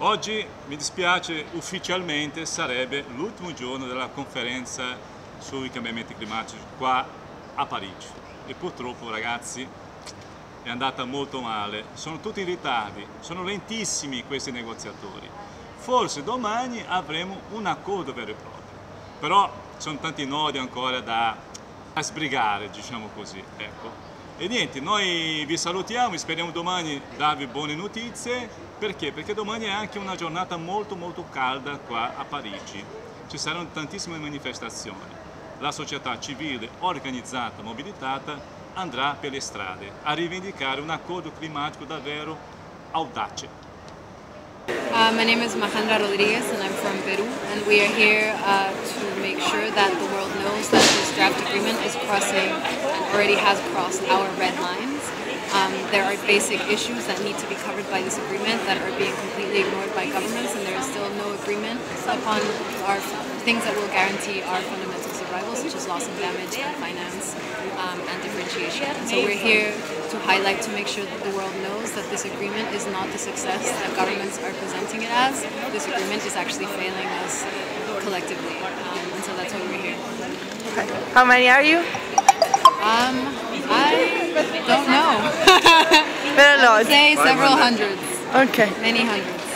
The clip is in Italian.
Oggi, mi dispiace, ufficialmente sarebbe l'ultimo giorno della conferenza sui cambiamenti climatici qua a Parigi e purtroppo ragazzi è andata molto male, sono tutti in ritardo, sono lentissimi questi negoziatori. Forse domani avremo un accordo vero e proprio, però sono tanti nodi ancora da sbrigare, diciamo così. Ecco. E niente, noi vi salutiamo, speriamo domani darvi buone notizie. Perché? Perché domani è anche una giornata molto molto calda qua a Parigi. Ci saranno tantissime manifestazioni. La società civile organizzata, mobilitata, andrà per le strade a rivendicare un accordo climatico davvero audace. Uh, my name is Majandra Rodriguez and I'm from Peru and we are here uh, to make sure that the world knows that this draft agreement crossing already has crossed our red lines. Um, there are basic issues that need to be covered by this agreement that are being completely ignored by governments and there is still no agreement upon our things that will guarantee our fundamental survival such as loss and damage and finance um, and differentiation. And so we're here to highlight to make sure that the world knows that this agreement is not the success that governments are presenting it as. This agreement is actually failing us collectively, um, and so that's why we're here. Okay. How many are you? Um, I don't know. Very I say several hundreds, Okay. many hundreds.